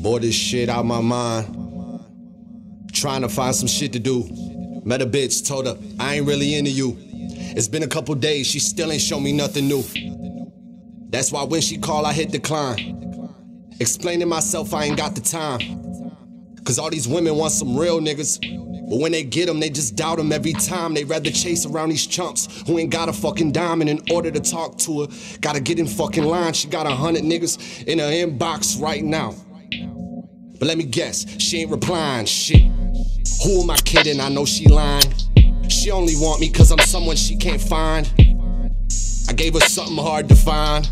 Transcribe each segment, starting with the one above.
Boy, this shit out my mind. Trying to find some shit to do. Met a bitch, told her I ain't really into you. It's been a couple days, she still ain't show me nothing new. That's why when she call, I hit decline. Explaining myself, I ain't got the time. Cause all these women want some real niggas. But when they get them, they just doubt them every time. They rather chase around these chumps who ain't got a fucking diamond in order to talk to her, gotta get in fucking line. She got a hundred niggas in her inbox right now. But let me guess, she ain't replying. Shit. Who am I kidding? I know she lying. She only want me cause I'm someone she can't find. I gave her something hard to find.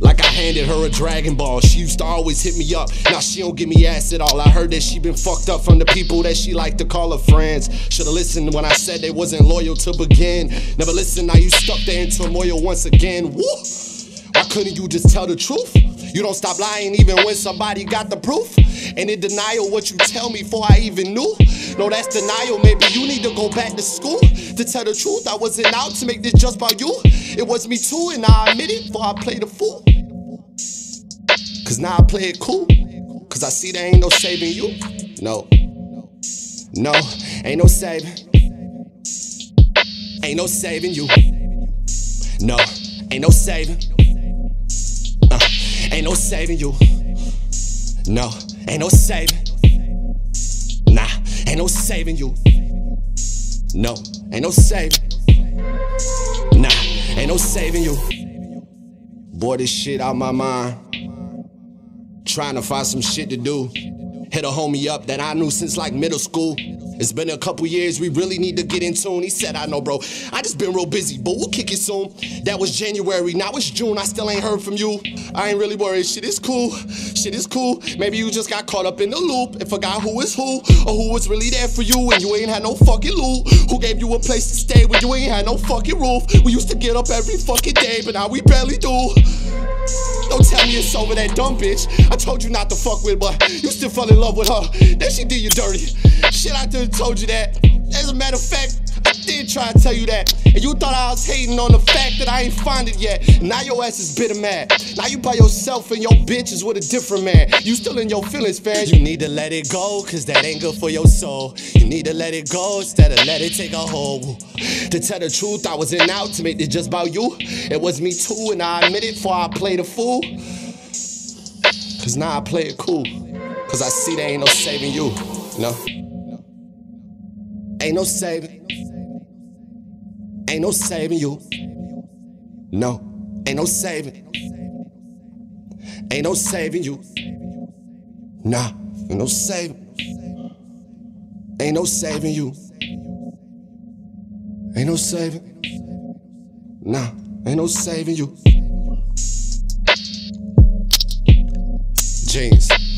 Like I handed her a Dragon Ball. She used to always hit me up. Now she don't give me ass at all. I heard that she been fucked up from the people that she like to call her friends. Should've listened when I said they wasn't loyal to begin. Never listen, now you stuck there in turmoil once again. Woo! Why couldn't you just tell the truth? You don't stop lying even when somebody got the proof. And in denial what you tell me before I even knew. No, that's denial. Maybe you need to go back to school to tell the truth. I wasn't out to make this just about you. It was me too, and I admit it before I played the fool. Cause now I play it cool. Cause I see there ain't no saving you. No. No, ain't no saving. Ain't no saving you. No, ain't no saving. Ain't no saving you. No, ain't no saving. Nah, ain't no saving you. No, ain't no saving. Nah, ain't no saving you. Boy, this shit out my mind. Trying to find some shit to do. Hit a homie up that I knew since like middle school. It's been a couple years, we really need to get in tune. He said, I know, bro. I just been real busy, but we'll kick it soon. That was January, now it's June. I still ain't heard from you. I ain't really worried. Shit is cool. Shit is cool. Maybe you just got caught up in the loop and forgot who is who or who was really there for you and you ain't had no fucking loot. Who gave you a place to stay when you ain't had no fucking roof? We used to get up every fucking day, but now we barely do. Don't tell me it's over that dumb bitch. I told you not to fuck with, but you still fell in love with her. Then she did you dirty. Shit, I done told you that. As a matter of fact, did try to tell you that. And you thought I was hating on the fact that I ain't find it yet. Now your ass is bitter mad. Now you by yourself and your bitch is with a different man. You still in your feelings, fam. You need to let it go, cause that ain't good for your soul. You need to let it go instead of let it take a hold. To tell the truth, I wasn't out to make this just about you. It was me too, and I admit it before I played a fool. Cause now I play it cool. Cause I see there ain't no saving you. No. Ain't no saving. Ain't no saving you. No. Ain't no saving. Ain't no saving you. Nah. Ain't no saving. Ain't no saving you. Ain't no saving. Nah. Ain't no saving you. Jeans.